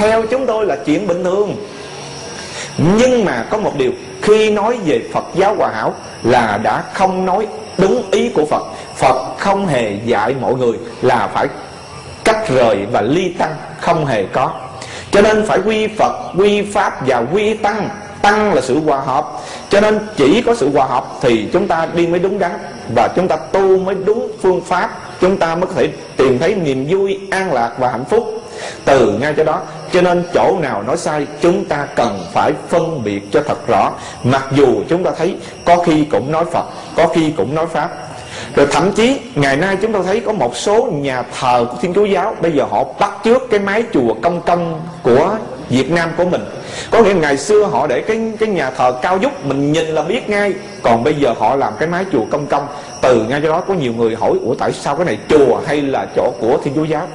theo chúng tôi là chuyện bình thường. Nhưng mà có một điều, khi nói về phật giáo hòa hảo là đã không nói đúng ý của phật. Phật không hề dạy mọi người là phải cách rời và ly tăng, không hề có. Cho nên phải quy phật, quy pháp và quy tăng. Tăng là sự hòa hợp. Cho nên chỉ có sự hòa hợp thì chúng ta đi mới đúng đắn và chúng ta tu mới đúng phương pháp, chúng ta mới có thể tìm thấy niềm vui, an lạc và hạnh phúc từ ngay cho đó, cho nên chỗ nào nói sai, chúng ta cần phải phân biệt cho thật rõ. Mặc dù chúng ta thấy có khi cũng nói phật, có khi cũng nói pháp. Rồi thậm chí, ngày nay chúng ta thấy có một số nhà thờ của thiên chúa giáo, bây giờ họ bắt trước cái mái chùa công công của Việt Nam của mình. Có nghĩa ngày xưa họ để cái cái nhà thờ cao dúc mình nhìn là biết ngay. Còn bây giờ họ làm cái mái chùa công công từ ngay cho đó có nhiều người hỏi, ủa, tại sao cái này chùa hay là chỗ của thiên chúa giáo?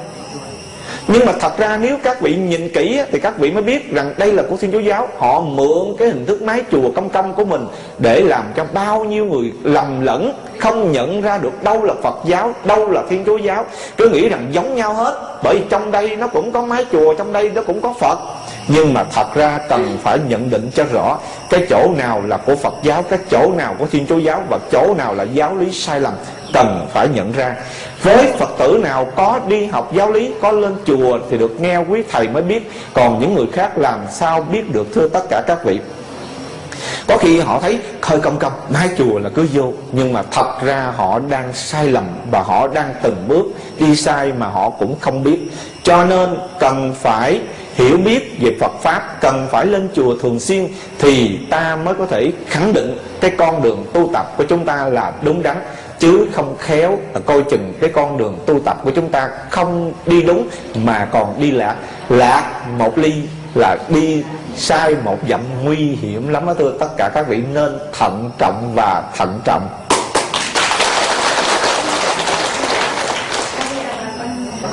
Nhưng mà thật ra nếu các vị nhìn kỹ thì các vị mới biết rằng đây là của thiên chúa giáo. Họ mượn cái hình thức mái chùa công công của mình để làm cho bao nhiêu người lầm lẫn, không nhận ra được đâu là phật giáo, đâu là thiên chúa giáo. Cứ nghĩ rằng giống nhau hết, bởi vì trong đây nó cũng có mái chùa, trong đây nó cũng có phật. Nhưng mà thật ra cần phải nhận định cho rõ, cái chỗ nào là của phật giáo, cái chỗ nào của thiên chúa giáo và chỗ nào là giáo lý sai lầm cần phải nhận ra với phật tử nào có đi học giáo lý, có lên chùa thì được nghe quý thầy mới biết. Còn những người khác làm sao biết được thưa tất cả các vị? Có khi họ thấy khơi công công mái chùa là cứ vô. Nhưng mà thật ra họ đang sai lầm và họ đang từng bước đi sai mà họ cũng không biết. Cho nên cần phải hiểu biết về Phật Pháp, Cần phải lên chùa thường xuyên Thì ta mới có thể khẳng định Cái con đường tu tập của chúng ta là đúng đắn. Chứ không khéo là coi chừng cái con đường tu tập của chúng ta Không đi đúng mà còn đi lạc. Lạc một ly là đi sai một dặm nguy hiểm lắm đó thưa tất cả các vị nên thận trọng và thận trọng.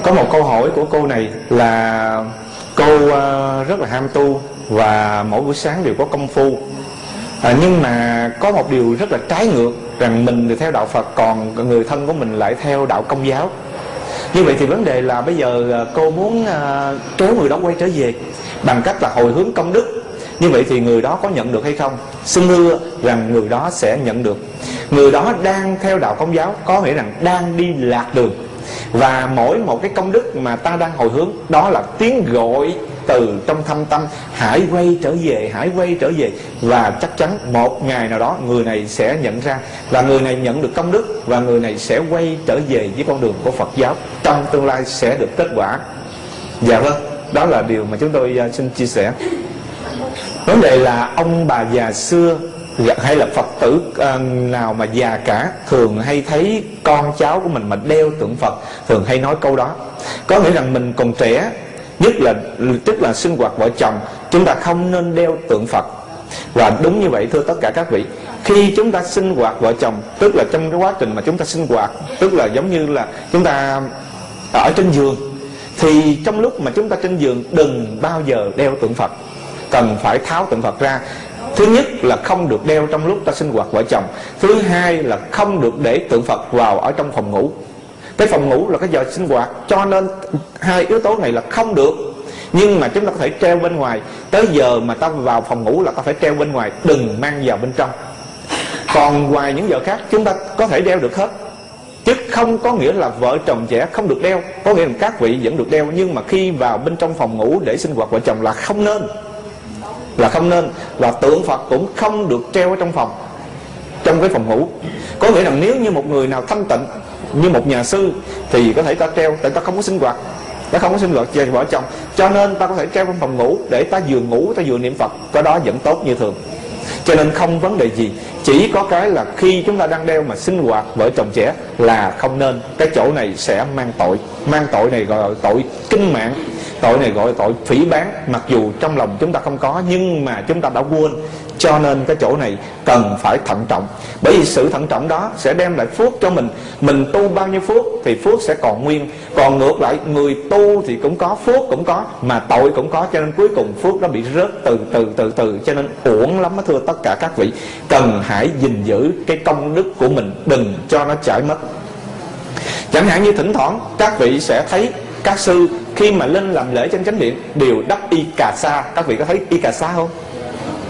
Có một câu hỏi của cô này là cô uh, rất là ham tu và mỗi buổi sáng đều có công phu. À, nhưng mà có một điều rất là trái ngược rằng mình thì theo đạo Phật còn người thân của mình lại theo đạo công giáo. Như vậy thì vấn đề là bây giờ à, cô muốn à, uh, kéo người đó quay trở về bằng cách là hồi hướng công đức. Như vậy thì người đó có nhận được hay không? Xin thưa rằng người đó sẽ nhận được. Người đó đang theo đạo công giáo có nghĩa rằng đang đi lạc đường. Và mỗi một cái công đức mà ta đang hồi hướng đó là tiếng gọi từ trong thâm tâm, hãy quay trở về, hãy quay trở về. Và chắc chắn một ngày nào đó, người này sẽ nhận ra. Và người này nhận được công đức, và người này sẽ quay trở về với con đường của Phật giáo. Trong tương lai sẽ được kết quả. Dạ vâng đó là điều mà chúng tôi à, xin chia sẻ. Vấn đề là ông bà già xưa hay là phật tử à, nào mà già cả, thường hay thấy con cháu của mình mà đeo tượng phật, thường hay nói câu đó. Có nghĩa rằng mình còn trẻ nhất là, tức là sinh hoạt vợ chồng, chúng ta không nên đeo tượng phật. Và đúng như vậy, thưa tất cả các vị, khi chúng ta sinh hoạt vợ chồng, tức là trong cái quá trình mà chúng ta sinh hoạt, tức là giống như là chúng ta ở trên giường, thì trong lúc mà chúng ta trên giường, đừng bao giờ đeo tượng phật. Cần phải tháo tượng phật ra. Thứ nhất là không được đeo trong lúc ta sinh hoạt vợ chồng. Thứ hai là không được để tượng phật vào ở trong phòng ngủ cái phòng ngủ là cái giờ sinh hoạt. Cho nên hai yếu tố này là không được. Nhưng mà chúng ta có thể treo bên ngoài. Tới giờ mà ta vào phòng ngủ là ta phải treo bên ngoài. Đừng mang vào bên trong. Còn ngoài những giờ khác, chúng ta có thể đeo được hết. Chứ không có nghĩa là vợ chồng trẻ không được đeo. Có nghĩa là các vị vẫn được đeo. Nhưng mà khi vào bên trong phòng ngủ để sinh hoạt vợ chồng là không nên. Là không nên. Và tượng phật cũng không được treo ở trong phòng. Trong cái phòng ngủ. Có nghĩa là nếu như một người nào thanh tịnh như một nhà sư thì có thể ta treo, tại ta không có sinh hoạt. Ta không có sinh hoạt về vợ chồng. Cho nên ta có thể treo trong phòng ngủ để ta vừa ngủ, ta vừa niệm phật, có đó vẫn tốt như thường. Cho nên không vấn đề gì. Chỉ có cái là khi chúng ta đang đeo mà sinh hoạt vợ chồng trẻ là không nên. Cái chỗ này sẽ mang tội. Mang tội này gọi là tội kinh mạng. Tội này gọi là tội phỉ bán. Mặc dù trong lòng chúng ta không có, nhưng mà chúng ta đã quên cho nên cái chỗ này cần phải thận trọng. Bởi vì sự thận trọng đó sẽ đem lại phước cho mình. Mình tu bao nhiêu phước thì phước sẽ còn nguyên. Còn ngược lại, người tu thì cũng có, phước cũng có, mà tội cũng có. Cho nên cuối cùng phước nó bị rớt từ từ từ từ. Cho nên uổng lắm thưa tất cả các vị. Cần hãy gìn giữ cái công đức của mình. Đừng cho nó chảy mất. Chẳng hạn như thỉnh thoảng, các vị sẽ thấy các sư khi khi mà lên làm lễ trên chánh điện, đều đắp y cà sa. Các vị có thấy y cà sa không?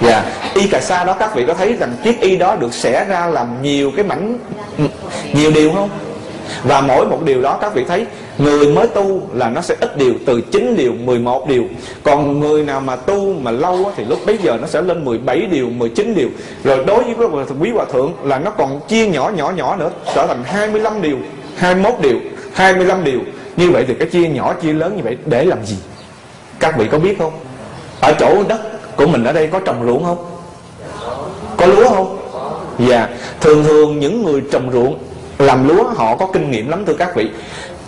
Dạ. Yeah. y cà sa đó các vị có thấy rằng chiếc y đó được xẻ ra làm nhiều cái mảnh ừ, nhiều điều không? Và mỗi một điều đó các vị thấy Người mới tu là nó sẽ ít điều Từ 9 điều, 11 điều. Còn người nào mà tu mà lâu Thì lúc bấy giờ nó sẽ lên 17 điều, 19 điều. Rồi đối với quý hòa thượng Là nó còn chia nhỏ nhỏ nhỏ nữa Trở thành 25 điều, 21 điều 25 điều. Như vậy thì cái chia nhỏ chia lớn như vậy để làm gì? Các vị có biết không? Ở chỗ đất của mình ở đây có trồng ruộng không? Có lúa không? Dạ Thường thường những người trồng ruộng, làm lúa họ có kinh nghiệm lắm thưa các vị.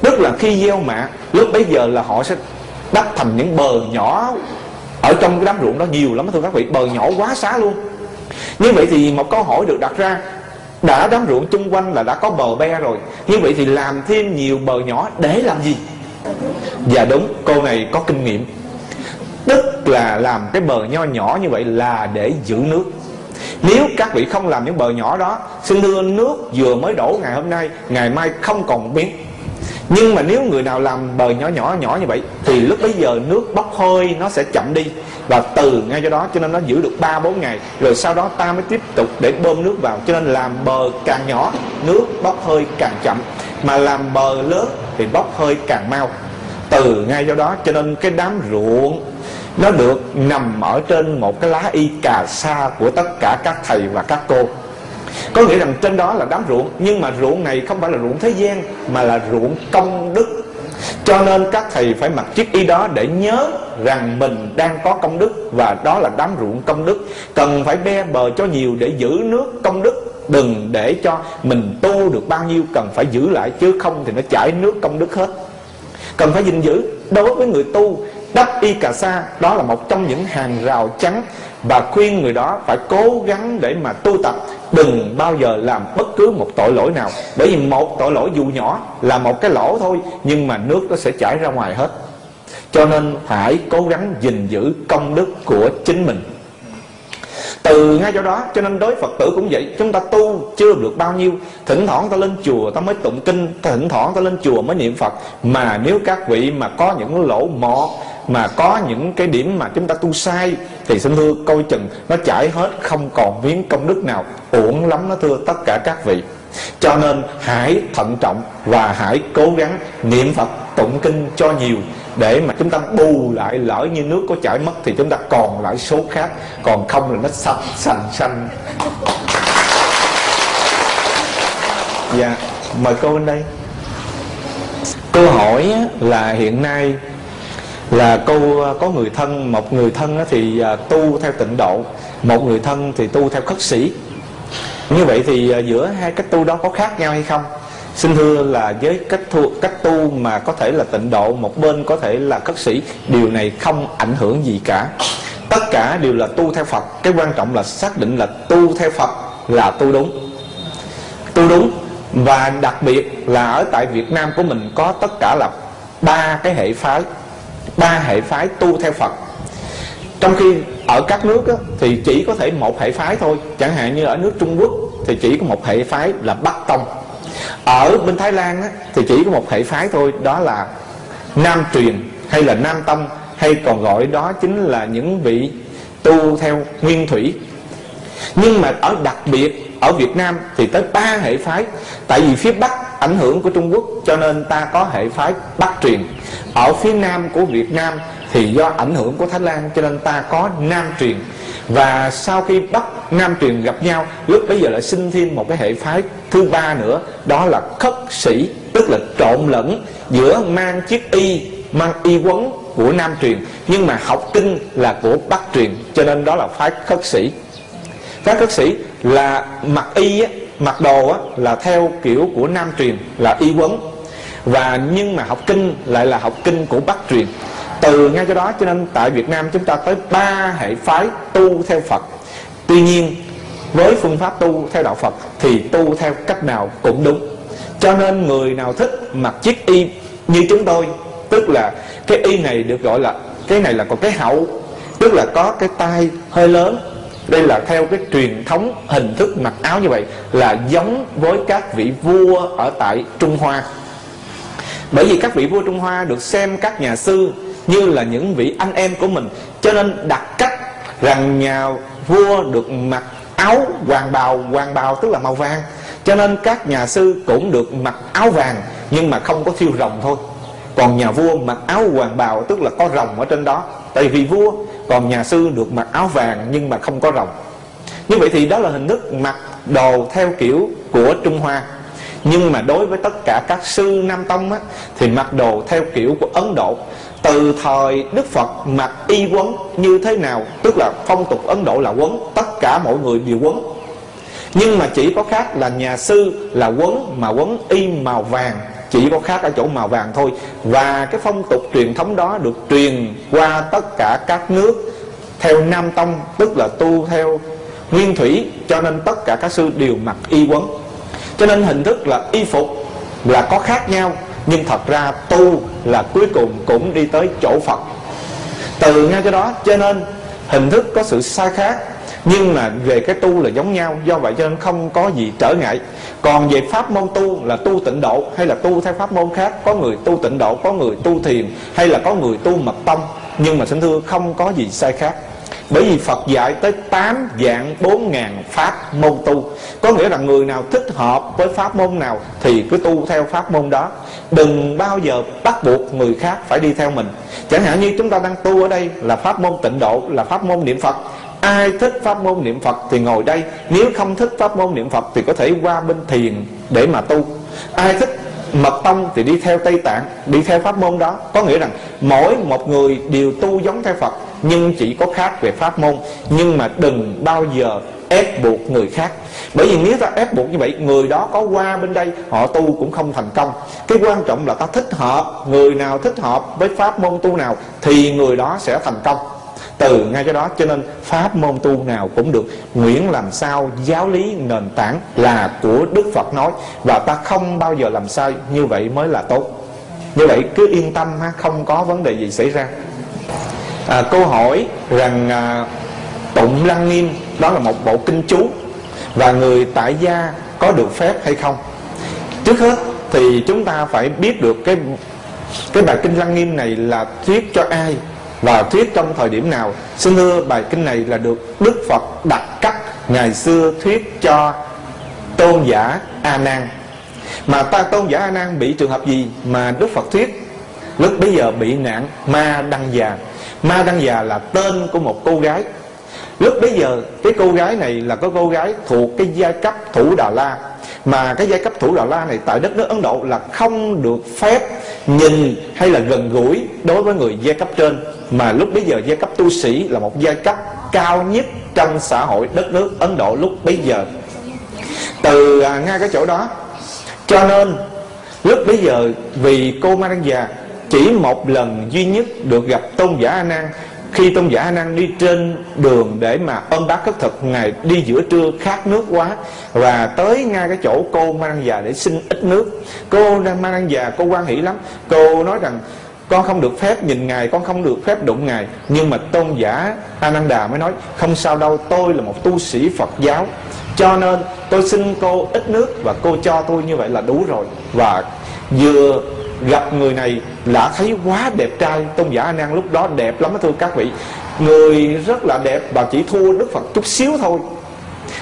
Tức là khi gieo mạ, lúc bấy giờ là họ sẽ đắp thành những bờ nhỏ ở trong cái đám ruộng đó nhiều lắm thưa các vị. Bờ nhỏ quá xá luôn. Như vậy thì một câu hỏi được đặt ra, đã đám ruộng chung quanh là đã có bờ be rồi. Như vậy thì làm thêm nhiều bờ nhỏ để làm gì? Dạ đúng cô này có kinh nghiệm tức là làm cái bờ nho nhỏ như vậy là để giữ nước. Nếu các vị không làm những bờ nhỏ đó, xin thưa nước vừa mới đổ ngày hôm nay, ngày mai không còn biến. nhưng mà nếu người nào làm bờ nhỏ nhỏ nhỏ như vậy, thì lúc bấy giờ nước bốc hơi, nó sẽ chậm đi. Và từ ngay cho đó, cho nên nó giữ được 3 4 ngày. Rồi sau đó ta mới tiếp tục để bơm nước vào. Cho nên làm bờ càng nhỏ, nước bốc hơi càng chậm. Mà làm bờ lớn thì bốc hơi càng mau. Từ ngay cho đó, cho nên cái đám ruộng nó được nằm ở trên một cái lá y cà sa của tất cả các thầy và các cô. Có nghĩa rằng trên đó là đám ruộng, nhưng mà ruộng này không phải là ruộng thế gian, mà là ruộng công đức. Cho nên các thầy phải mặc chiếc y đó để nhớ rằng mình đang có công đức, và đó là đám ruộng công đức. Cần phải be bờ cho nhiều để giữ nước công đức. Đừng để cho mình tu được bao nhiêu, cần phải giữ lại, chứ không thì nó chảy nước công đức hết. Cần phải gìn giữ. Đối với người tu đắp y cà sa, đó là một trong những hàng rào chắn và khuyên người đó phải cố gắng để mà tu tập. Đừng bao giờ làm bất cứ một tội lỗi nào, bởi vì một tội lỗi dù nhỏ là một cái lỗ thôi, nhưng mà nước nó sẽ chảy ra ngoài hết. Cho nên phải cố gắng gìn giữ công đức của chính mình từ ngay chỗ đó, cho nên đối phật tử cũng vậy. Chúng ta tu chưa được bao nhiêu, thỉnh thoảng ta lên chùa ta mới tụng kinh, thỉnh thoảng ta lên chùa mới niệm phật. Mà nếu các vị mà có những lỗ mọt, mà có những cái điểm mà chúng ta tu sai, thì xin thưa coi chừng, nó chảy hết, không còn miếng công đức nào. Uổng lắm nó thưa tất cả các vị. Cho nên hãy thận trọng và hãy cố gắng niệm phật, tụng kinh cho nhiều để mà chúng ta bù lại lỡ như nước có chảy mất thì chúng ta còn lại số khác, còn không là nó sạch, sành, xanh. Dạ mời cô lên đây. Cô hỏi là hiện nay là cô à, có người thân, một người thân thì à, tu theo tịnh độ, một người thân thì tu theo khất sĩ. Như vậy thì à, giữa hai cách tu đó có khác nhau hay không? Xin thưa là với cách tu, cách tu mà có thể là tịnh độ một bên có thể là khất sĩ điều này không ảnh hưởng gì cả. Tất cả đều là tu theo phật cái quan trọng là xác định là tu theo phật là tu đúng. Tu đúng và đặc biệt là ở tại việt nam của mình có tất cả là ba cái hệ phái ba hệ phái tu theo phật. Trong khi ở các nước á, thì chỉ có thể một hệ phái thôi chẳng hạn như ở nước trung quốc thì chỉ có một hệ phái là bắc tông ở bên thái lan á, thì chỉ có một hệ phái thôi đó là nam truyền hay là nam tông hay còn gọi đó chính là những vị tu theo nguyên thủy. Nhưng mà ở đặc biệt ở Việt Nam thì tới ba hệ phái. Tại vì phía Bắc ảnh hưởng của Trung Quốc cho nên ta có hệ phái Bắc truyền. Ở phía Nam của Việt Nam thì do ảnh hưởng của Thái Lan cho nên ta có Nam truyền và sau khi Bắc Nam truyền gặp nhau lúc bây giờ lại sinh thêm một cái hệ phái thứ ba nữa đó là khất sĩ tức là trộn lẫn giữa mang chiếc y mang y quấn của Nam truyền nhưng mà học kinh là của Bắc truyền cho nên đó là phái khất sĩ. Phái khất sĩ là mặc y á, mặc đồ á, là theo kiểu của Nam truyền là y quấn. Và nhưng mà học kinh lại là học kinh của Bắc truyền từ ngay cái đó cho nên tại Việt Nam chúng ta tới ba hệ phái tu theo Phật. Tuy nhiên, với phương pháp tu theo đạo Phật thì tu theo cách nào cũng đúng. Cho nên người nào thích mặc chiếc y như chúng tôi, tức là cái y này được gọi là, cái này là còn cái hậu, tức là có cái tay hơi lớn. Đây là theo cái truyền thống hình thức mặc áo như vậy là giống với các vị vua ở tại Trung Hoa. Bởi vì các vị vua trung hoa được xem các nhà sư như là những vị anh em của mình. Cho nên đặt cách rằng nhà vua được mặc áo hoàng bào hoàng bào tức là màu vàng. Cho nên các nhà sư cũng được mặc áo vàng nhưng mà không có thiêu rồng thôi. Còn nhà vua mặc áo hoàng bào tức là có rồng ở trên đó. Tại vì vua còn nhà sư được mặc áo vàng nhưng mà không có rồng. Như vậy thì đó là hình thức mặc đồ theo kiểu của trung hoa. Nhưng mà đối với tất cả các sư nam tông á, thì mặc đồ theo kiểu của ấn độ từ thời đức phật mặc y quấn như thế nào, tức là phong tục ấn độ là quấn, tất cả mọi người đều quấn. Nhưng mà chỉ có khác là nhà sư là quấn mà quấn y màu vàng, chỉ có khác ở chỗ màu vàng thôi. Và cái phong tục truyền thống đó được truyền qua tất cả các nước theo nam tông, tức là tu theo nguyên thủy, cho nên tất cả các sư đều mặc y quấn. Cho nên hình thức là y phục là có khác nhau nhưng thật ra tu là cuối cùng cũng đi tới chỗ phật. Từ ngay cái đó, cho nên hình thức có sự sai khác. Nhưng mà về cái tu là giống nhau, do vậy cho nên không có gì trở ngại. Còn về pháp môn tu là tu tịnh độ, hay là tu theo pháp môn khác, có người tu tịnh độ, có người tu thiền, hay là có người tu mật tông. Nhưng mà xin thưa, không có gì sai khác bởi vì Phật dạy tới 8 dạng 4 ngàn pháp môn tu. Có nghĩa là người nào thích hợp với pháp môn nào Thì cứ tu theo pháp môn đó. Đừng bao giờ bắt buộc người khác phải đi theo mình. Chẳng hạn như chúng ta đang tu ở đây là pháp môn tịnh độ, Là pháp môn niệm Phật. Ai thích pháp môn niệm Phật thì ngồi đây. Nếu không thích pháp môn niệm Phật thì có thể qua bên thiền để mà tu. Ai thích mật tông thì đi theo Tây Tạng, Đi theo pháp môn đó. Có nghĩa rằng mỗi một người đều tu giống theo Phật. Nhưng chỉ có khác về pháp môn, Nhưng mà đừng bao giờ ép buộc người khác. Bởi vì nếu ta ép buộc như vậy, người đó có qua bên đây, họ tu cũng không thành công. Cái quan trọng là ta thích hợp, người nào thích hợp với pháp môn tu nào, thì người đó sẽ thành công. Từ ngay cái đó, cho nên pháp môn tu nào cũng được. Nguyện làm sao giáo lý, nền tảng là của đức phật nói. Và ta không bao giờ làm sai, như vậy mới là tốt. Như vậy cứ yên tâm ha, không có vấn đề gì xảy ra à, câu hỏi rằng à, tụng lăng nghiêm đó là một bộ kinh chú và người tại gia có được phép hay không? Trước hết thì chúng ta phải biết được cái cái bài kinh lăng nghiêm này là thuyết cho ai và thuyết trong thời điểm nào? Xin thưa bài kinh này là được đức phật đặt cách ngày xưa thuyết cho tôn giả a nan. Mà ta tôn giả a nan bị trường hợp gì mà đức phật thuyết? Lúc bây giờ bị nạn ma đăng già ma đăng già là tên của một cô gái. Lúc bây giờ cái cô gái này là có cô gái thuộc cái giai cấp thủ đà la. Mà cái giai cấp thủ đà la này tại đất nước ấn độ là không được phép nhìn hay là gần gũi đối với người giai cấp trên. Mà lúc bây giờ giai cấp tu sĩ là một giai cấp cao nhất trong xã hội đất nước ấn độ lúc bây giờ. Từ à, ngay cái chỗ đó. Cho nên lúc bây giờ vì cô ma già chỉ một lần duy nhất được gặp tôn giả a nan. Khi tôn giả a nan đi trên đường để mà ôm bác khất thực, ngài đi giữa trưa khát nước quá và tới ngay cái chỗ cô ma năng già để xin ít nước. Cô ma năng già, cô quan hỷ lắm. Cô nói rằng, con không được phép nhìn ngài, con không được phép đụng ngài. Nhưng mà tôn giả a nan đà mới nói, không sao đâu, tôi là một tu sĩ phật giáo. Cho nên tôi xin cô ít nước và cô cho tôi như vậy là đủ rồi. Và vừa gặp người này đã thấy quá đẹp trai, tôn giả a nan lúc đó đẹp lắm thưa các vị. Người rất là đẹp và chỉ thua đức phật chút xíu thôi.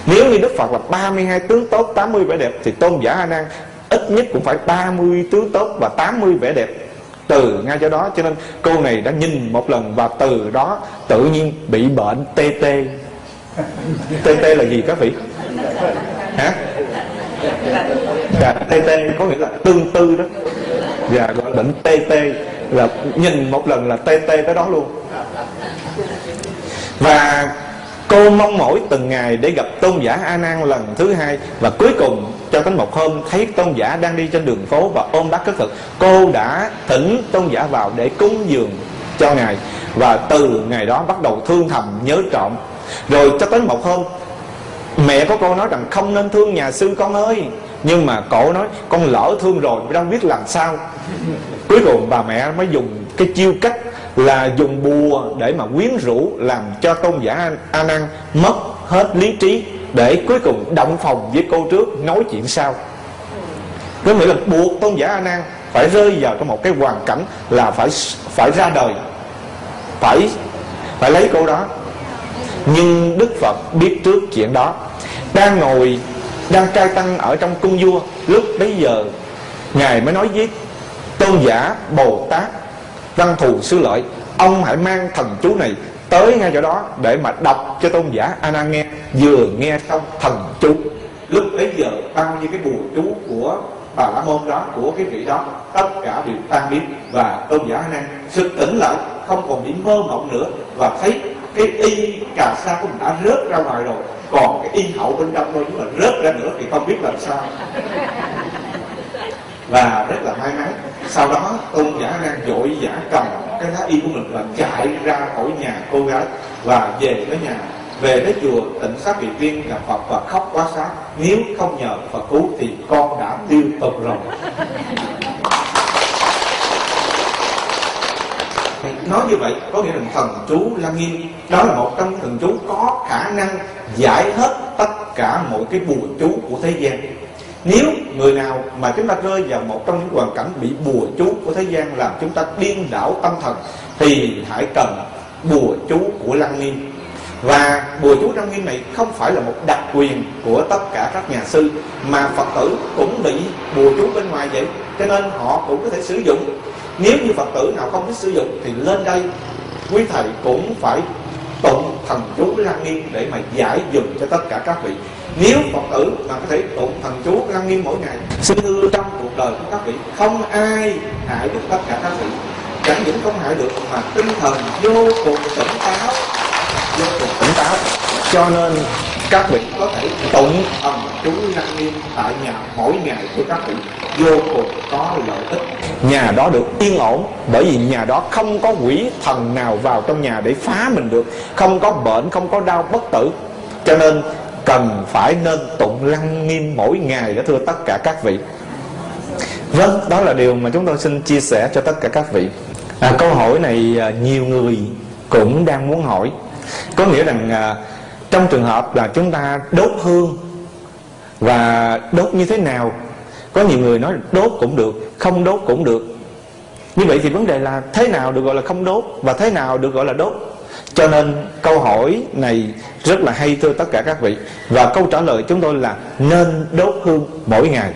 Nếu như đức phật là 32 tướng tốt 80 vẻ đẹp thì tôn giả a nan ít nhất cũng phải 30 tướng tốt và 80 vẻ đẹp từ ngay chỗ đó. Cho nên cô này đã nhìn một lần và từ đó tự nhiên bị bệnh tê tê tê tê là gì các vị? Hả? Dạ tê tê có nghĩa là tương tư đó và gọi bệnh tê tê là nhìn một lần là tê tê tới đó luôn. Và cô mong mỏi từng ngày để gặp tôn giả a nan lần thứ hai. Và cuối cùng, cho đến một hôm thấy tôn giả đang đi trên đường phố và ôm bát cất thực cô đã thỉnh tôn giả vào để cúng dường cho ngài. Và từ ngày đó bắt đầu thương thầm, nhớ trộm. Rồi cho tới một hôm, mẹ của cô nói rằng, không nên thương nhà sư con ơi nhưng mà cổ nói, con lỡ thương rồi đang biết làm sao. Cuối cùng bà mẹ mới dùng cái chiêu cách là dùng bùa để mà quyến rũ, làm cho tôn giả a nan mất hết lý trí để cuối cùng động phòng với cô trước, nói chuyện sau. Có nghĩa là buộc tôn giả a nan phải rơi vào trong một cái hoàn cảnh là phải phải ra đời, phải phải lấy cô đó. Nhưng đức phật biết trước chuyện đó, đang ngồi đang trai tăng ở trong cung vua. Lúc bấy giờ, ngài mới nói với tôn giả bồ tát, văn thù sư lợi, ông hãy mang thần chú này tới ngay chỗ đó để mà đọc cho tôn giả a nan nghe. Vừa nghe xong, thần chú. Lúc bấy giờ, bao nhiêu cái bùa chú của bà la môn đó, của cái vị đó, tất cả đều tan biến. Và tôn giả a nan sự tỉnh lại, không còn bị mơ mộng nữa. Và thấy cái y cà sa mình đã rớt ra ngoài rồi. Còn cái y hậu bên trong thôi nhưng mà rớt ra nữa thì không biết làm sao. Và rất là may mắn, sau đó tôn giả đang vội giả cầm cái lá y của mình và chạy ra khỏi nhà cô gái và về tới nhà. Về tới chùa tịnh sát vị viên gặp phật và khóc quá sát nếu không nhờ phật cứu thì con đã tiêu tục rồi. Nói như vậy, có nghĩa là thần chú lăng nghiêm, đó là một trong thần chú có khả năng giải hết tất cả mọi cái bùa chú của thế gian. Nếu người nào mà chúng ta rơi vào một trong những hoàn cảnh bị bùa chú của thế gian làm chúng ta điên đảo tâm thần, thì hãy cần bùa chú của lăng nghiêm. Và bùa chú lăng nghiêm này không phải là một đặc quyền của tất cả các nhà sư, mà phật tử cũng bị bùa chú bên ngoài vậy, cho nên họ cũng có thể sử dụng nếu như phật tử nào không biết sử dụng thì lên đây, quý thầy cũng phải tụng thần chú lăng nghiêm để mà giải dùm cho tất cả các vị. Nếu phật tử mà có thể tụng thần chú lăng nghiêm mỗi ngày, xin thưa trong cuộc đời của các vị, không ai hại được tất cả các vị. Chẳng những không hại được mà tinh thần vô cùng tỉnh táo, vô cùng tỉnh táo. Cho nên các vị có thể tụng thần chú lăng nghiêm tại nhà mỗi ngày của các vị vô cùng có lợi ích. Nhà đó được yên ổn bởi vì nhà đó không có quỷ thần nào vào trong nhà để phá mình được. Không có bệnh không có đau bất tử. Cho nên cần phải nên tụng lăng nghiêm mỗi ngày đó thưa tất cả các vị. Vâng đó là điều mà chúng tôi xin chia sẻ cho tất cả các vị. À, câu hỏi này à, nhiều người cũng đang muốn hỏi. Có nghĩa rằng à, trong trường hợp là chúng ta đốt hương và đốt như thế nào? Có nhiều người nói đốt cũng được, không đốt cũng được. Như vậy thì vấn đề là thế nào được gọi là không đốt và thế nào được gọi là đốt? Cho nên câu hỏi này rất là hay thưa tất cả các vị. Và câu trả lời chúng tôi là nên đốt hương mỗi ngày.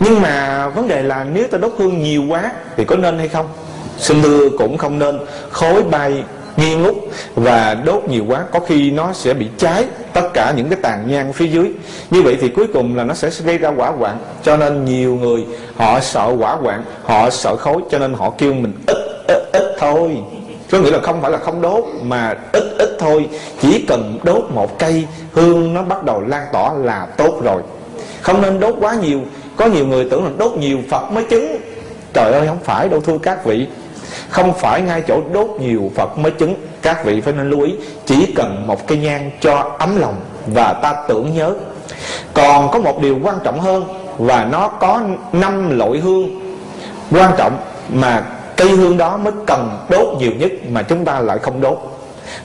Nhưng mà vấn đề là nếu ta đốt hương nhiều quá thì có nên hay không? Xin thưa cũng không nên. Khối bay nghi ngút và đốt nhiều quá có khi nó sẽ bị cháy tất cả những cái tàn nhang phía dưới. Như vậy thì cuối cùng là nó sẽ gây ra quả quạng cho nên nhiều người họ sợ quả quạng họ sợ khối cho nên họ kêu mình ít ít ít thôi. Có nghĩa là không phải là không đốt, mà ít ít thôi. Chỉ cần đốt một cây, hương nó bắt đầu lan tỏa là tốt rồi. Không nên đốt quá nhiều. Có nhiều người tưởng là đốt nhiều phật mới chứng. Trời ơi, không phải đâu, thưa các vị không phải ngay chỗ đốt nhiều phật mới chứng. Các vị phải nên lưu ý, chỉ cần một cây nhang cho ấm lòng và ta tưởng nhớ. Còn có một điều quan trọng hơn và nó có năm loại hương. Quan trọng mà cây hương đó mới cần đốt nhiều nhất mà chúng ta lại không đốt.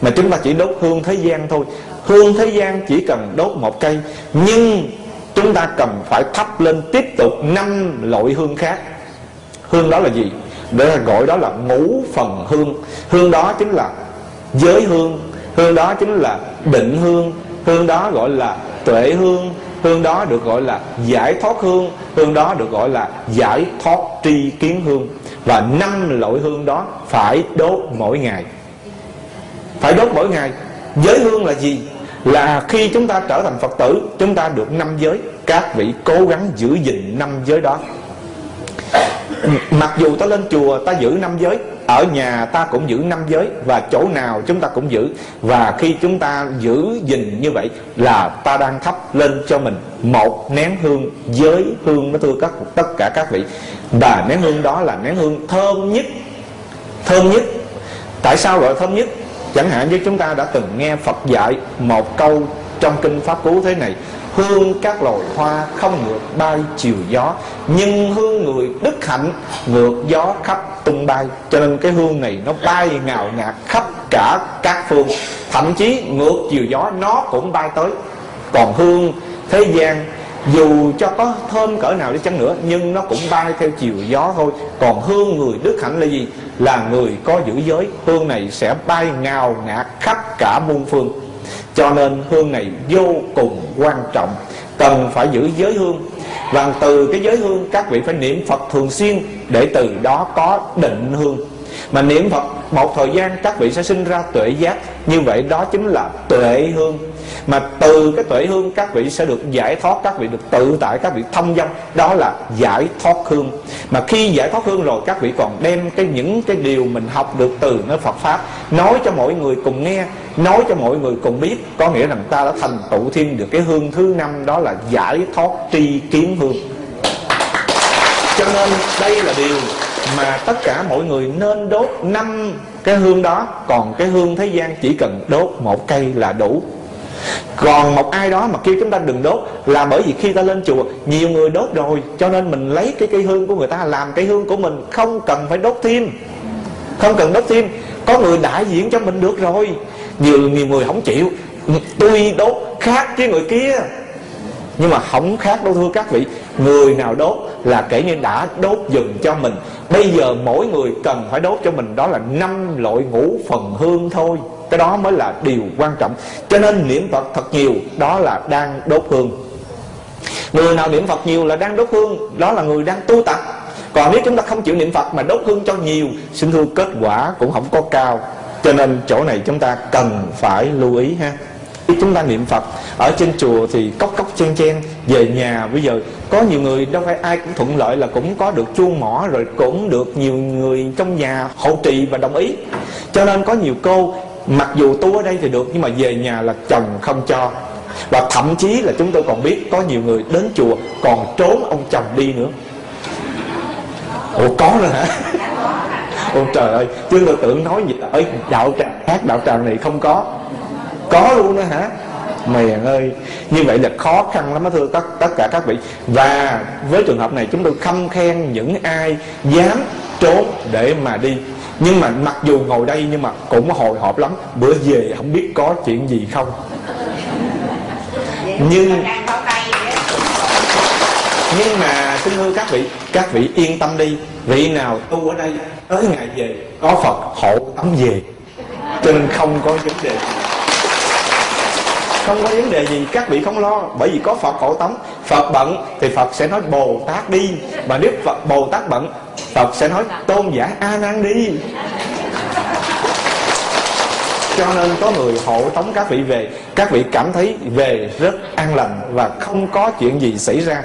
Mà chúng ta chỉ đốt hương thế gian thôi. Hương thế gian chỉ cần đốt một cây, nhưng chúng ta cần phải thắp lên tiếp tục năm loại hương khác. Hương đó là gì? Để gọi đó là ngũ phần hương. Hương đó chính là giới hương. Hương đó chính là định hương. Hương đó gọi là tuệ hương. Hương đó được gọi là giải thoát hương. Hương đó được gọi là giải thoát tri kiến hương. Và năm loại hương đó phải đốt mỗi ngày. Phải đốt mỗi ngày. Giới hương là gì? Là khi chúng ta trở thành phật tử, chúng ta được năm giới. Các vị cố gắng giữ gìn năm giới đó mặc dù ta lên chùa, ta giữ năm giới, ở nhà ta cũng giữ năm giới, và chỗ nào chúng ta cũng giữ. Và khi chúng ta giữ gìn như vậy là ta đang thắp lên cho mình một nén hương giới hương đó thưa các, tất cả các vị. Và nén hương đó là nén hương thơm nhất thơm nhất. Tại sao gọi thơm nhất? Chẳng hạn như chúng ta đã từng nghe Phật dạy một câu trong kinh pháp cú thế này hương các loài hoa không ngược bay chiều gió, nhưng hương người đức hạnh ngược gió khắp tung bay. Cho nên cái hương này nó bay ngào ngạt khắp cả các phương. Thậm chí ngược chiều gió nó cũng bay tới. Còn hương thế gian, dù cho có thơm cỡ nào đi chăng nữa, nhưng nó cũng bay theo chiều gió thôi. Còn hương người đức hạnh là gì? Là người có giữ giới. Hương này sẽ bay ngào ngạt khắp cả muôn phương cho nên hương này vô cùng quan trọng, cần phải giữ giới hương. Và từ cái giới hương, các vị phải niệm phật thường xuyên để từ đó có định hương mà niệm phật, một thời gian các vị sẽ sinh ra tuệ giác. Như vậy đó chính là tuệ hương. Mà từ cái tuệ hương, các vị sẽ được giải thoát, các vị được tự tại, các vị thông dâm. Đó là giải thoát hương. Mà khi giải thoát hương rồi, các vị còn đem cái những cái điều mình học được từ nơi Phật pháp, nói cho mọi người cùng nghe, nói cho mọi người cùng biết. Có nghĩa rằng ta đã thành tựu thêm được cái hương thứ năm, đó là giải thoát tri kiến hương. Cho nên đây là điều mà tất cả mọi người nên đốt năm cái hương đó. Còn cái hương thế gian chỉ cần đốt một cây là đủ. Còn một ai đó mà kêu chúng ta đừng đốt là bởi vì khi ta lên chùa, nhiều người đốt rồi, cho nên mình lấy cái cây hương của người ta làm cây hương của mình, không cần phải đốt thêm. Không cần đốt thêm. Có người đại diện cho mình được rồi. Nhiều nhiều người không chịu. Tôi đốt khác với người kia nhưng mà không khác đâu, thưa các vị. Người nào đốt là kể như đã đốt dùm cho mình. Bây giờ mỗi người cần phải đốt cho mình, đó là năm loại ngũ phần hương thôi. Cái đó mới là điều quan trọng. Cho nên niệm phật thật nhiều, đó là đang đốt hương. Người nào niệm phật nhiều là đang đốt hương, đó là người đang tu tập. Còn nếu chúng ta không chịu niệm phật mà đốt hương cho nhiều, xin thưa kết quả cũng không có cao. Cho nên chỗ này chúng ta cần phải lưu ý ha khi chúng ta niệm Phật, ở trên chùa thì cốc cốc chen chen, về nhà, bây giờ có nhiều người, đâu phải ai cũng thuận lợi là cũng có được chuông mỏ, rồi cũng được nhiều người trong nhà hộ trì và đồng ý. Cho nên có nhiều cô, mặc dù tu ở đây thì được, nhưng mà về nhà là chồng không cho. Và thậm chí là chúng tôi còn biết có nhiều người đến chùa còn trốn ông chồng đi nữa. Ủa, có nữa hả? Ôi trời ơi, chứ tôi tưởng nói gì ở đạo tràng khác đạo tràng này không có có luôn đó hả? Mày ơi như vậy là khó khăn lắm đó thưa tất tất cả các vị. Và với trường hợp này chúng tôi khâm khen những ai dám trốn để mà đi. Nhưng mà mặc dù ngồi đây nhưng mà cũng hồi hộp lắm. Bữa về không biết có chuyện gì không. Nhưng nhưng mà xin thưa các vị các vị yên tâm đi. Vị nào tu ở đây tới ngày về có phật hộ tống về. Cho nên không có vấn đề không có vấn đề gì, các vị không lo. Bởi vì có phật hộ tống, phật bận thì phật sẽ nói, bồ tát đi. Mà nếu phật, bồ tát bận, phật sẽ nói, tôn giả a nan đi. Cho nên có người hộ tống các vị về, các vị cảm thấy về rất an lành và không có chuyện gì xảy ra.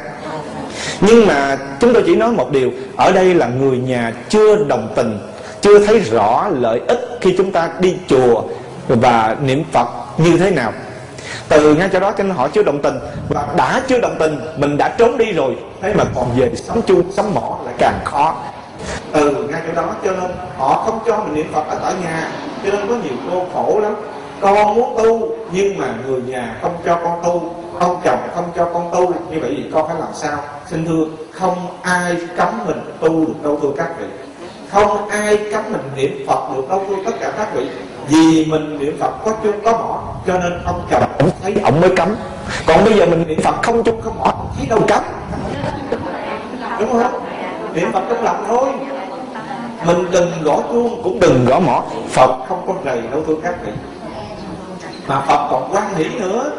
Nhưng mà chúng tôi chỉ nói một điều, ở đây là người nhà chưa đồng tình, chưa thấy rõ lợi ích khi chúng ta đi chùa và niệm phật như thế nào từ ngay chỗ đó cho nên họ chưa đồng tình. Và đã chưa đồng tình, mình đã trốn đi rồi. Thế mà còn về sống chung, sống mỏ lại càng khó. Từ ngay chỗ đó cho nên họ không cho mình niệm phật ở tại nhà, cho nên có nhiều cô khổ lắm. Con muốn tu, nhưng mà người nhà không cho con tu, ông chồng không cho con tu. Như vậy thì con phải làm sao? Xin thưa, không ai cấm mình tu được đâu thưa các vị. Không ai cấm mình niệm phật được đâu thưa tất cả các vị vì mình niệm phật có chung có mỏ cho nên ông chồng ông thấy ông mới cấm. Còn bây giờ mình niệm phật không chung có mỏ thấy đâu cấm. Đúng không? Niệm phật trong lòng thôi. Mình đừng gõ chuông cũng đừng gõ mỏ phật không có rầy đâu thưa các vị mà phật còn quan hỷ nữa.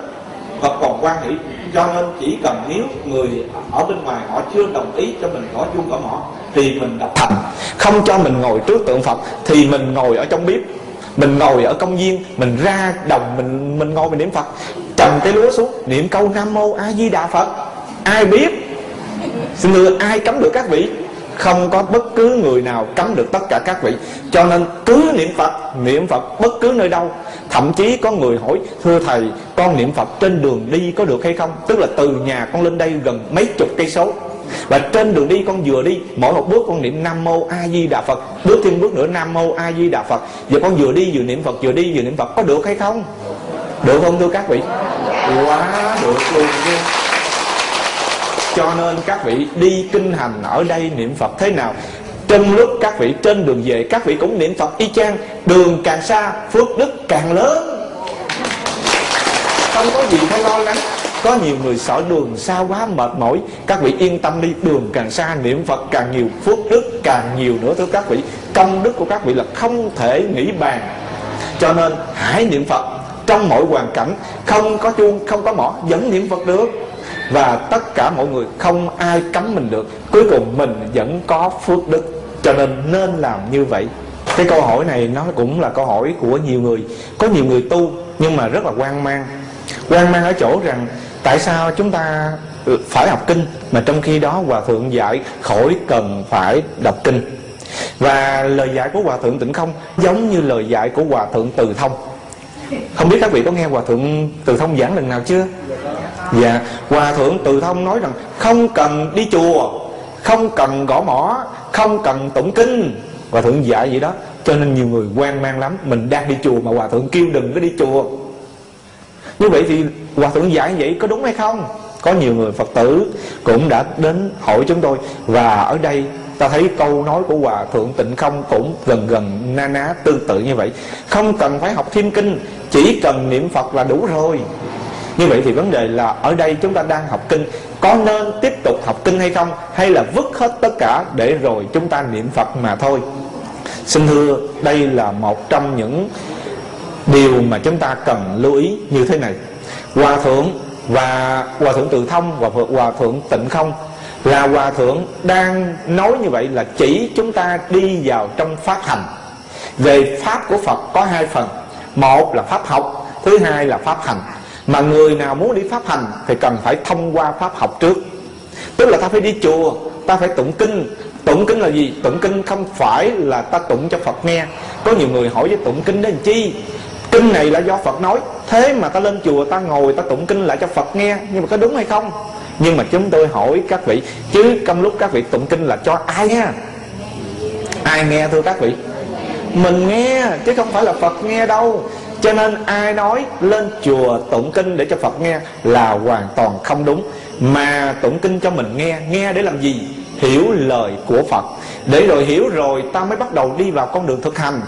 Phật còn quan hỷ cho nên chỉ cần nếu người ở bên ngoài họ chưa đồng ý cho mình gõ chuông gõ mỏ thì mình đọc thành không cho mình ngồi trước tượng phật thì mình ngồi ở trong bếp mình ngồi ở công viên, mình ra đồng, mình mình ngồi mình niệm phật. Trầm cái lúa xuống, niệm câu nam mô a di đà phật. Ai biết? Xin thưa, ai cấm được các vị? Không có bất cứ người nào cấm được tất cả các vị. Cho nên cứ niệm phật niệm phật bất cứ nơi đâu. Thậm chí có người hỏi, thưa thầy, con niệm phật trên đường đi có được hay không? Tức là từ nhà con lên đây gần mấy chục cây số và trên đường đi con vừa đi, mỗi một bước con niệm nam mô a di đà phật. Bước thêm bước nữa, nam mô a di đà phật. Giờ con vừa đi vừa niệm phật, vừa đi vừa niệm phật. Có được hay không? Được không, thưa các vị? Quá được luôn chứ cho nên các vị đi kinh hành ở đây niệm phật thế nào? Trong lúc các vị trên đường về, các vị cũng niệm phật y chang. Đường càng xa, phước đức càng lớn. Không có gì phải lo lắng có nhiều người sợ đường xa quá mệt mỏi, các vị yên tâm đi, đường càng xa, niệm phật càng nhiều, phước đức càng nhiều nữa. Thưa các vị công đức của các vị là không thể nghĩ bàn. Cho nên hãy niệm phật trong mọi hoàn cảnh, không có chuông, không có mỏ, vẫn niệm phật được. Và tất cả mọi người không ai cấm mình được, cuối cùng mình vẫn có phước đức. Cho nên nên làm như vậy. Cái câu hỏi này nó cũng là câu hỏi của nhiều người. Có nhiều người tu nhưng mà rất là quan mang. Quan mang ở chỗ rằng tại sao chúng ta ừ, phải học kinh mà trong khi đó hòa thượng dạy khỏi cần phải đọc kinh? Và lời dạy của hòa thượng tịnh không giống như lời dạy của hòa thượng từ thông. Không biết các vị có nghe hòa thượng từ thông giảng lần nào chưa? Dạ. Hòa thượng từ thông nói rằng không cần đi chùa, không cần gõ mỏ không cần tụng kinh. Hòa thượng dạy vậy đó. Cho nên nhiều người quan mang lắm. Mình đang đi chùa mà hòa thượng kêu đừng có đi chùa như vậy thì hòa thượng dạy vậy có đúng hay không? Có nhiều người phật tử cũng đã đến hỏi chúng tôi. Và ở đây ta thấy câu nói của hòa thượng tịnh không cũng gần gần na ná tương tự như vậy. Không cần phải học thêm kinh, chỉ cần niệm phật là đủ rồi. Như vậy thì vấn đề là ở đây chúng ta đang học kinh, có nên tiếp tục học kinh hay không, hay là vứt hết tất cả để rồi chúng ta niệm phật mà thôi? Xin thưa, đây là một trong những điều mà chúng ta cần lưu ý như thế này. Hòa thượng và hòa thượng từ thông và hòa thượng tịnh không là hòa thượng đang nói như vậy là chỉ chúng ta đi vào trong pháp hành. Về pháp của phật có hai phần. Một là pháp học, thứ hai là pháp hành. Mà người nào muốn đi pháp hành thì cần phải thông qua pháp học trước. Tức là ta phải đi chùa, ta phải tụng kinh. Tụng kinh là gì? Tụng kinh không phải là ta tụng cho phật nghe. Có nhiều người hỏi với tụng kinh đến chi? Kinh này là do phật nói. Thế mà ta lên chùa, ta ngồi, ta tụng kinh lại cho phật nghe. Nhưng mà có đúng hay không? Nhưng mà chúng tôi hỏi các vị, chứ trong lúc các vị tụng kinh là cho ai nha ai nghe thưa các vị? Mình nghe, chứ không phải là phật nghe đâu. Cho nên ai nói lên chùa tụng kinh để cho phật nghe là hoàn toàn không đúng. Mà tụng kinh cho mình nghe nghe để làm gì? Hiểu lời của phật. Để rồi hiểu rồi, ta mới bắt đầu đi vào con đường thực hành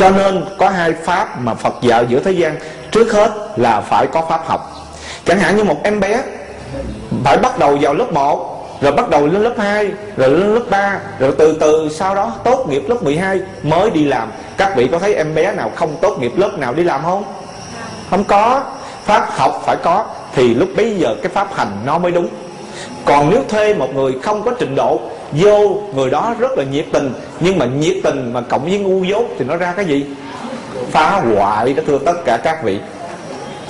cho nên có hai pháp mà phật dạy giữa thế gian. Trước hết là phải có pháp học. Chẳng hạn như một em bé phải bắt đầu vào lớp 1 rồi bắt đầu lên lớp 2 rồi lên lớp 3 rồi từ từ sau đó tốt nghiệp lớp 12 mới đi làm. Các vị có thấy em bé nào không tốt nghiệp lớp nào đi làm không? Không có. Pháp học phải có, thì lúc bấy giờ cái pháp hành nó mới đúng. Còn nếu thuê một người không có trình độ vô, người đó rất là nhiệt tình. Nhưng mà nhiệt tình mà cộng với ngu dốt thì nó ra cái gì? Phá hoại đó, thưa tất cả các vị.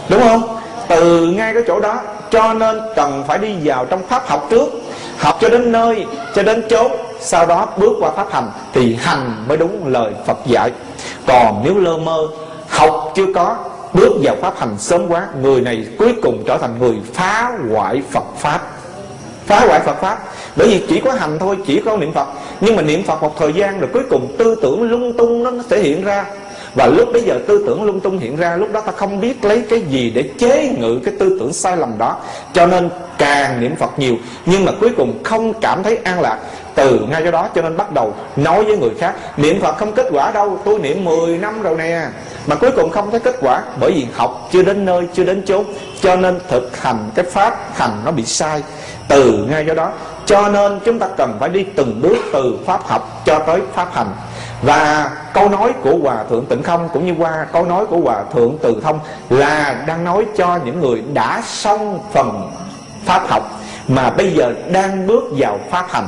Đúng không? Từ ngay cái chỗ đó, cho nên cần phải đi vào trong pháp học trước. Học cho đến nơi, cho đến chốn sau đó bước qua pháp hành thì hành mới đúng lời phật dạy. Còn nếu lơ mơ, học chưa có, bước vào pháp hành sớm quá, người này cuối cùng trở thành người phá hoại phật pháp. Phá hoại phật pháp bởi vì chỉ có hành thôi, chỉ có niệm phật. Nhưng mà niệm phật một thời gian rồi cuối cùng tư tưởng lung tung nó sẽ hiện ra. Và lúc bây giờ tư tưởng lung tung hiện ra, lúc đó ta không biết lấy cái gì để chế ngự cái tư tưởng sai lầm đó. Cho nên càng niệm phật nhiều. Nhưng mà cuối cùng không cảm thấy an lạc. Từ ngay cái đó cho nên bắt đầu nói với người khác, niệm phật không kết quả đâu, tôi niệm 10 năm rồi nè. Mà cuối cùng không thấy kết quả, bởi vì học chưa đến nơi, chưa đến chốn. Cho nên thực hành cái pháp hành nó bị sai. Từ ngay cái đó cho nên chúng ta cần phải đi từng bước từ pháp học cho tới pháp hành. Và câu nói của hòa thượng tịnh không cũng như qua câu nói của hòa thượng từ thông là đang nói cho những người đã xong phần pháp học mà bây giờ đang bước vào pháp hành.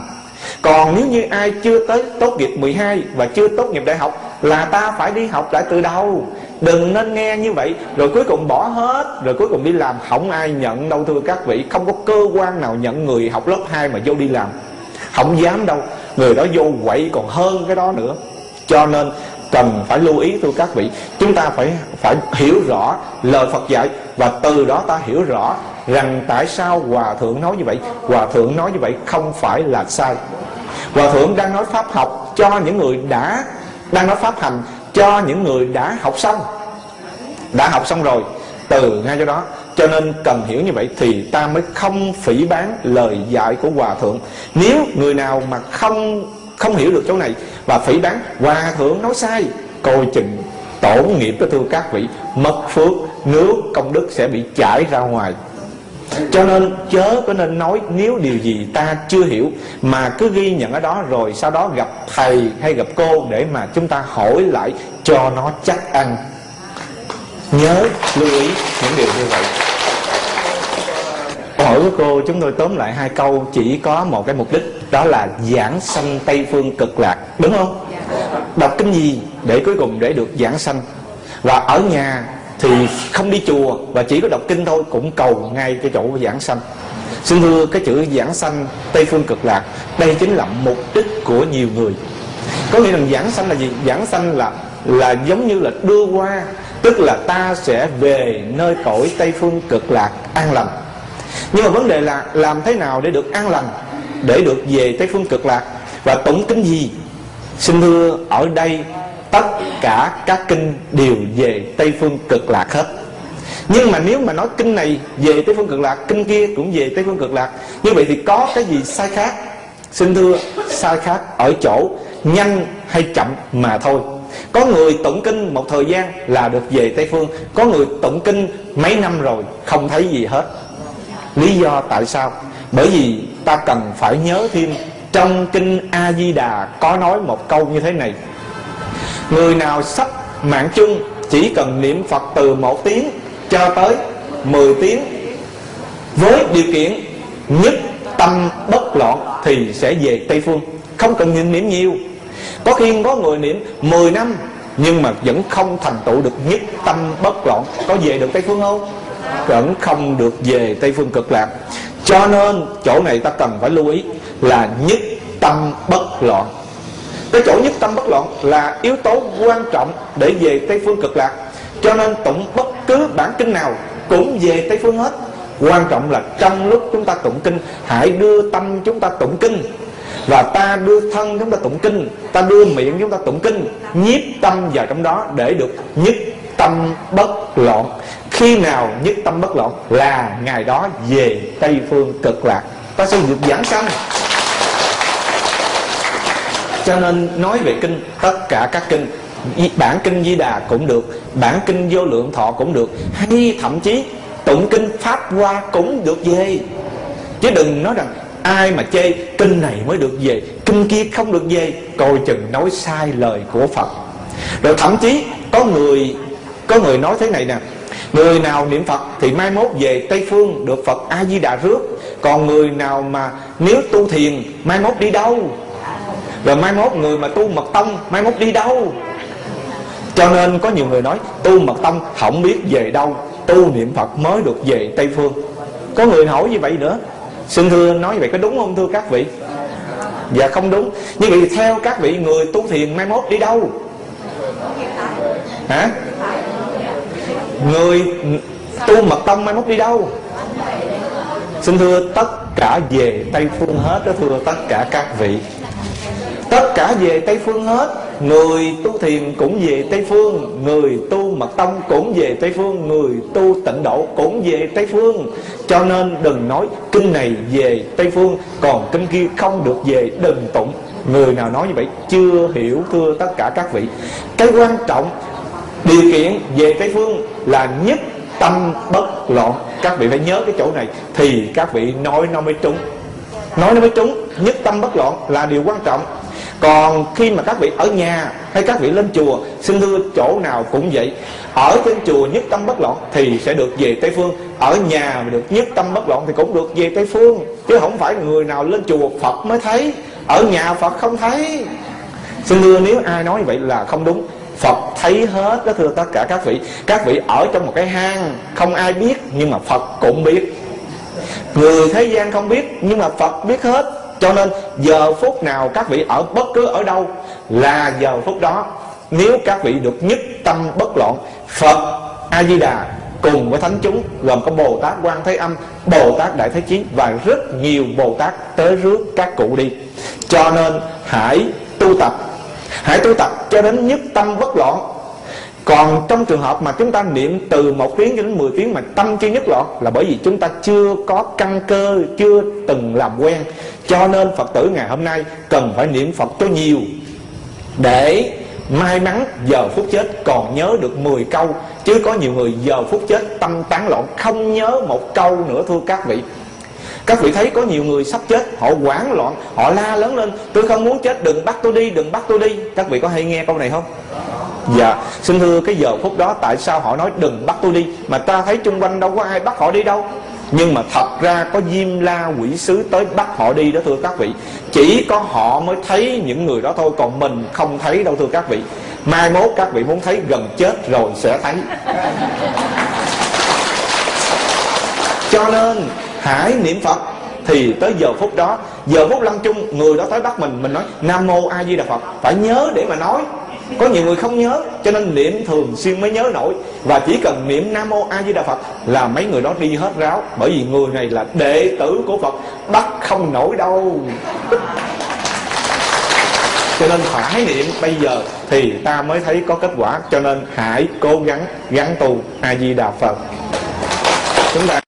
Còn nếu như ai chưa tới tốt nghiệp 12 và chưa tốt nghiệp đại học là ta phải đi học lại từ đầu đừng nên nghe như vậy. Rồi cuối cùng bỏ hết. Rồi cuối cùng đi làm. Không ai nhận đâu, thưa các vị. Không có cơ quan nào nhận người học lớp 2 mà vô đi làm. Không dám đâu. Người đó vô quậy còn hơn cái đó nữa. Cho nên cần phải lưu ý, thưa các vị. Chúng ta phải phải hiểu rõ lời Phật dạy. Và từ đó ta hiểu rõ rằng tại sao hòa thượng nói như vậy. Hòa thượng nói như vậy không phải là sai. Hòa thượng đang nói pháp học cho những người đã, đang nói pháp hành cho những người đã học xong. Đã học xong rồi, từ ngay cho đó. Cho nên cần hiểu như vậy thì ta mới không phỉ bán lời dạy của hòa thượng. Nếu người nào mà không không hiểu được chỗ này và phỉ bán, hòa thượng nói sai, coi chừng tổ nghiệp đó thưa các vị mất phước, nước công đức sẽ bị chảy ra ngoài cho nên chớ có nên nói nếu điều gì ta chưa hiểu mà cứ ghi nhận ở đó rồi sau đó gặp thầy hay gặp cô để mà chúng ta hỏi lại cho nó chắc ăn. Nhớ lưu ý những điều như vậy. Hỏi của cô chúng tôi tóm lại hai câu, chỉ có một cái mục đích, đó là giảng sanh tây phương cực lạc, đúng không? Đọc kinh gì để cuối cùng để được giảng sanh. Và ở nhà thì không đi chùa và chỉ có đọc kinh thôi, cũng cầu ngay cái chỗ giảng sanh. Xin thưa, cái chữ giảng sanh tây phương cực lạc, đây chính là mục đích của nhiều người. Có nghĩa rằng giảng sanh là gì? Giảng sanh là là giống như là đưa qua, tức là ta sẽ về nơi cõi tây phương cực lạc an lành. Nhưng mà vấn đề là, làm thế nào để được an lành, để được về tây phương cực lạc? Và tụng kinh gì? Xin thưa, ở đây tất cả các kinh đều về tây phương cực lạc hết. Nhưng mà nếu mà nói kinh này về tây phương cực lạc, kinh kia cũng về tây phương cực lạc, như vậy thì có cái gì sai khác? Xin thưa, sai khác ở chỗ nhanh hay chậm mà thôi. Có người tụng kinh một thời gian là được về tây phương, có người tụng kinh mấy năm rồi không thấy gì hết. Lý do tại sao? Bởi vì ta cần phải nhớ thêm, trong kinh a di đà có nói một câu như thế này người nào sắp mạng chung chỉ cần niệm phật từ một tiếng cho tới 10 tiếng. Với điều kiện nhất tâm bất loạn thì sẽ về tây phương. Không cần niệm niệm nhiều. Có khi có người niệm 10 năm, nhưng mà vẫn không thành tựu được nhất tâm bất loạn. Có về được tây phương không? Vẫn không được về tây phương cực lạc. Cho nên chỗ này ta cần phải lưu ý là nhất tâm bất loạn cái chỗ nhất tâm bất loạn là yếu tố quan trọng để về tây phương cực lạc. Cho nên tụng bất cứ bản kinh nào cũng về tây phương hết. Quan trọng là trong lúc chúng ta tụng kinh, hãy đưa tâm chúng ta tụng kinh. Và ta đưa thân chúng ta tụng kinh, ta đưa miệng chúng ta tụng kinh, nhiếp tâm vào trong đó để được nhất tâm bất loạn. Khi nào nhất tâm bất loạn là ngày đó về tây phương cực lạc. Ta sẽ được giảng sanh cho nên nói về kinh, tất cả các kinh bản kinh di đà cũng được, bản kinh vô lượng thọ cũng được, hay thậm chí tụng kinh pháp hoa cũng được về. Chứ đừng nói rằng ai mà chê kinh này mới được về, kinh kia không được về, coi chừng nói sai lời của phật. Rồi thậm chí có người có người nói thế này nè, người nào niệm phật thì mai mốt về tây phương được phật a di đà rước, còn người nào mà nếu tu thiền, mai mốt đi đâu? Rồi mai mốt người mà tu mật tông, mai mốt đi đâu? Cho nên có nhiều người nói, tu mật tông không biết về đâu, tu niệm phật mới được về tây phương. Có người hỏi như vậy nữa. Xin thưa, nói vậy có đúng không, thưa các vị? Dạ không đúng. Như vậy theo các vị người tu thiền, mai mốt đi đâu? Hả? Người tu mật tông mai mốt đi đâu? Xin thưa, tất cả về tây phương hết đó, thưa tất cả các vị tất cả về tây phương hết. Người tu thiền cũng về tây phương, người tu mật tông cũng về tây phương, người tu tịnh độ cũng về tây phương. Cho nên đừng nói kinh này về tây phương, còn kinh kia không được về, đừng tụng. Người nào nói như vậy, chưa hiểu, thưa tất cả các vị. Cái quan trọng, điều kiện về tây phương là nhất tâm bất loạn. Các vị phải nhớ cái chỗ này, thì các vị nói nó mới trúng. Nói nó mới trúng, nhất tâm bất loạn là điều quan trọng còn khi mà các vị ở nhà hay các vị lên chùa, xin thưa chỗ nào cũng vậy, ở trên chùa nhất tâm bất loạn thì sẽ được về tây phương. Ở nhà mà được nhất tâm bất loạn thì cũng được về tây phương. Chứ không phải người nào lên chùa phật mới thấy. Ở nhà phật không thấy. Xin thưa nếu ai nói vậy là không đúng. Phật thấy hết đó, thưa tất cả các vị. Các vị ở trong một cái hang, Không ai biết, nhưng mà Phật cũng biết. Người thế gian không biết, Nhưng mà Phật biết hết cho nên, giờ phút nào các vị ở bất cứ ở đâu là giờ phút đó, nếu các vị được nhất tâm bất loạn, phật a di đà cùng với thánh chúng, gồm có bồ tát quan thế âm, bồ tát đại thế chí và rất nhiều bồ tát tới rước các cụ đi. Cho nên hãy tu tập. Hãy tu tập cho đến nhất tâm bất loạn còn trong trường hợp mà chúng ta niệm từ một tiếng cho đến 10 tiếng mà tâm chưa nhất loạn là bởi vì chúng ta chưa có căn cơ, chưa từng làm quen. Cho nên phật tử ngày hôm nay cần phải niệm phật cho nhiều để may mắn giờ phút chết. Còn nhớ được 10 câu, chứ có nhiều người giờ phút chết tâm tán loạn, không nhớ một câu nữa, thưa các vị. Các vị thấy có nhiều người sắp chết, họ hoảng loạn, họ la lớn lên, tôi không muốn chết, đừng bắt tôi đi, đừng bắt tôi đi. Các vị có hay nghe câu này không? Dạ xin thưa cái giờ phút đó tại sao họ nói đừng bắt tôi đi? Mà ta thấy chung quanh đâu có ai bắt họ đi đâu. Nhưng mà thật ra có diêm la quỷ sứ tới bắt họ đi đó, thưa các vị. Chỉ có họ mới thấy những người đó thôi, còn mình không thấy đâu, thưa các vị. Mai mốt các vị muốn thấy gần chết rồi sẽ thấy. Cho nên, hãy niệm phật. Thì tới giờ phút đó, giờ phút lăng chung, người đó tới bắt mình mình nói, nam mô a di đà phật. Phải nhớ để mà nói có nhiều người không nhớ, cho nên niệm thường xuyên mới nhớ nổi. Và chỉ cần niệm nam mô a di đà phật là mấy người đó đi hết ráo. Bởi vì người này là đệ tử của phật, bắt không nổi đâu. Cho nên phải niệm. Bây giờ thì ta mới thấy có kết quả. Cho nên hãy cố gắng gắn tu a di đà phật. Chúng ta